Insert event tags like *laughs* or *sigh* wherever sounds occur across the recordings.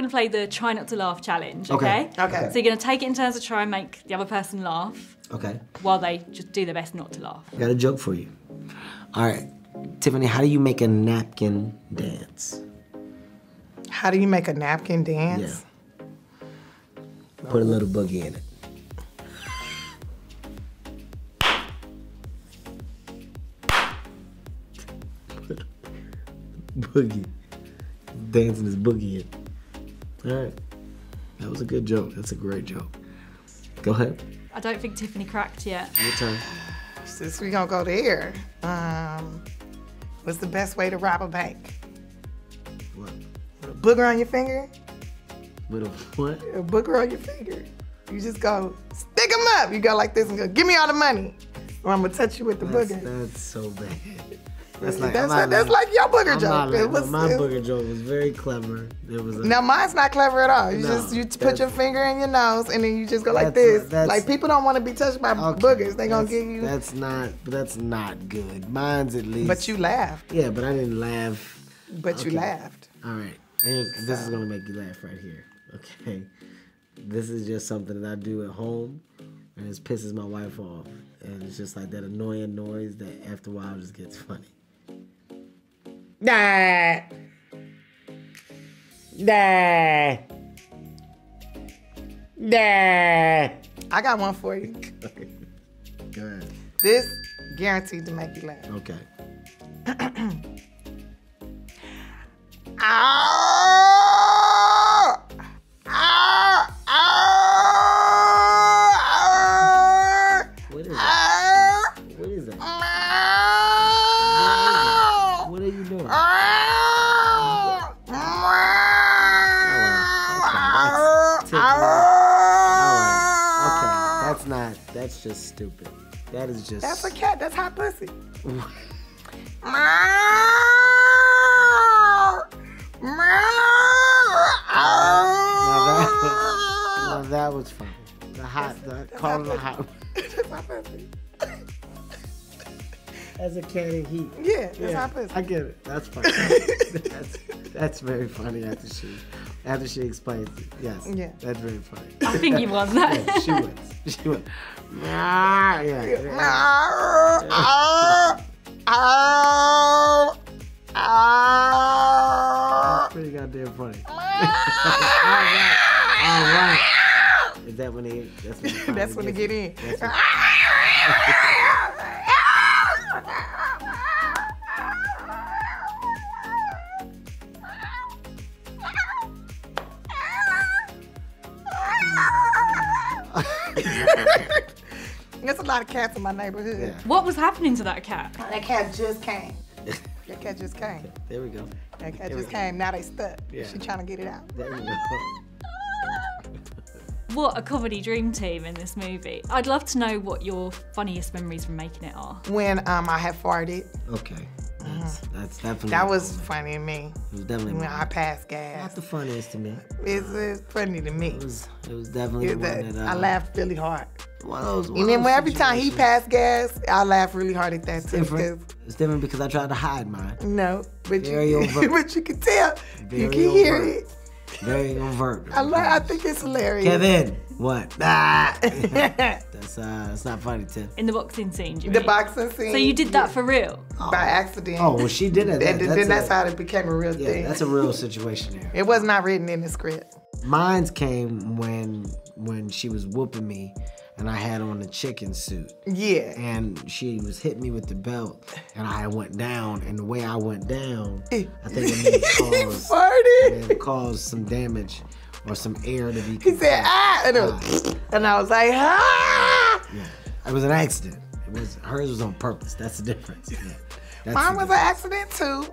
We're gonna play the try not to laugh challenge, Okay. okay? Okay. So you're gonna take it in turns to try and make the other person laugh Okay. while they just do their best not to laugh. I got a joke for you. All right. Tiffany, how do you make a napkin dance? How do you make a napkin dance? Yeah. Put a little boogie in it. *laughs* boogie. Dancing his boogie in. All right. That was a good joke. That's a great joke. Go ahead. I don't think Tiffany cracked yet. Your turn. Since we gonna go there, um, what's the best way to rob a bank? What? A booger on your finger? With a what? A booger on your finger. You just go stick them up. You go like this and go, give me all the money, or I'm gonna touch you with the That's, booger. that's so bad. That's like That's, not that's like your booger I'm joke. not It was- my booger joke was very clever. It was a, Now mine's not clever at all. You No, just you put your finger in your nose and then you just go like this. that's- like people don't want to be touched by Okay, boogers. They gonna get you. That's not. But that's not good. Mine's at least. But you laughed. Yeah, but I didn't laugh. But you laughed. All right. Here's, this is gonna make you laugh right here. Okay. This is just something that I do at home, and it pisses my wife off, and it's just like that annoying noise that after a while just gets funny. Nah. Nah. Nah. I got one for you. *laughs* Go ahead. This guaranteed to make you laugh. Okay. Ow! Ow! Ow! What is that? That's Ow! Okay, that's not. That's just stupid. That is just. That's a cat. That's hot pussy. Now *laughs* that, now that was funny. The hot, the calling the hot. That's. As a cat in heat. Yeah, that's hot pussy. I get it. That's funny. *laughs* that's, that's very funny after she after she explains it. Yes. Yeah. That's very funny. I think you won that. Yeah, she wins. She wins. Ah, *laughs* yeah. yeah. Ow! Ow! Ow! Pretty goddamn funny. *laughs* All right. All right. Is that when they? That's when, they *laughs* That's when they get in. That's when- *laughs* There's a lot of cats in my neighborhood. Yeah. What was happening to that cat? That cat just came. *laughs* That cat just came. There we go. That cat There just came. Now they stuck. Yeah. She trying to get it out. There we go. *laughs* What a comedy dream team in this movie. I'd love to know what your funniest memories from making it are. When um I had farted, Okay. That's, that's definitely. that was funny to me. It was definitely. When I passed gas. Not the funniest to me. it's, it's funny to me. It was. It was definitely It- the one that. I uh, laughed really hard. One of those. one And then those when every time he passed gas, I laughed really hard at that too. different. It's different because I tried to hide mine. No, but Very *laughs* you, overt. but you can tell. Very you can hear overt. it. Very overt. I, li- I think it's hilarious. Kevin, what? *laughs* Ah. *laughs* that's uh, that's not funny, Tim. In the boxing scene, do you the mean? boxing scene. So you did that for real? by accident. Oh well, she did it. and *laughs* That- then then that's a, how it became a real Yeah, thing. that's a real situation there. it was not written in the script. Mine's came when when she was whooping me, and I had on the chicken suit, Yeah. and she was hitting me with the belt, and I went down, and the way I went down, I think it *laughs* caused, farted. may cause some damage or some air to be. He said ah, and, it and I was like ah. Yeah, it was an accident. It was hers was on purpose. That's the difference. Yeah. That's Mine the was an accident too.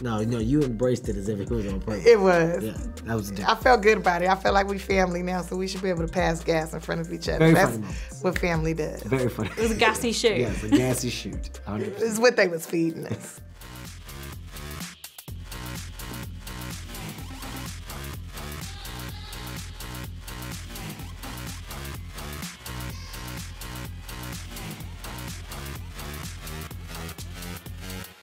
No, no, you embraced it as if it was on purpose. It was. yeah, that was the I felt good about it. I felt like we family now, so we should be able to pass gas in front of each other. Very That's funny moments. what family does. Very funny. It was a gassy *laughs* shoot. Yeah, it's a gassy shoot. 100%. It's what they was feeding us.